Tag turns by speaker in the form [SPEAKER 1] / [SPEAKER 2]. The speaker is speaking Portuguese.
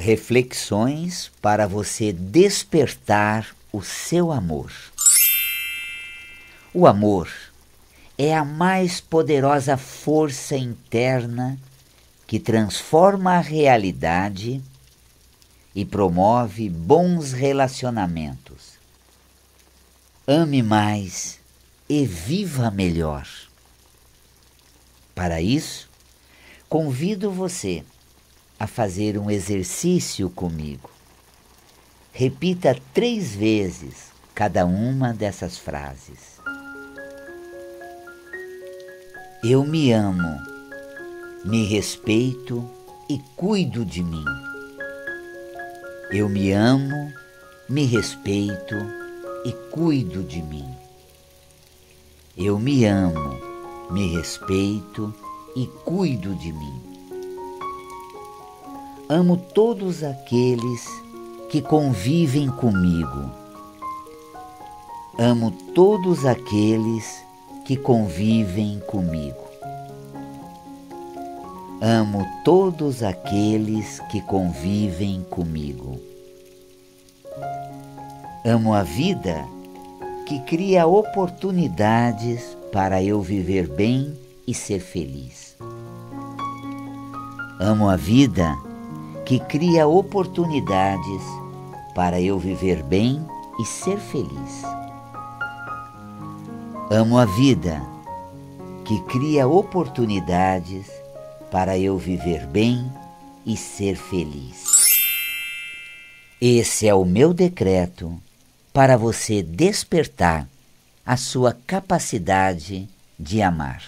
[SPEAKER 1] Reflexões para você despertar o seu amor. O amor é a mais poderosa força interna que transforma a realidade e promove bons relacionamentos. Ame mais e viva melhor. Para isso, convido você a fazer um exercício comigo. Repita três vezes cada uma dessas frases. Eu me amo, me respeito e cuido de mim. Eu me amo, me respeito e cuido de mim. Eu me amo, me respeito e cuido de mim. Amo todos aqueles que convivem comigo. Amo todos aqueles que convivem comigo. Amo todos aqueles que convivem comigo. Amo a vida que cria oportunidades para eu viver bem e ser feliz. Amo a vida que cria oportunidades para eu viver bem e ser feliz. Amo a vida que cria oportunidades para eu viver bem e ser feliz. Esse é o meu decreto para você despertar a sua capacidade de amar.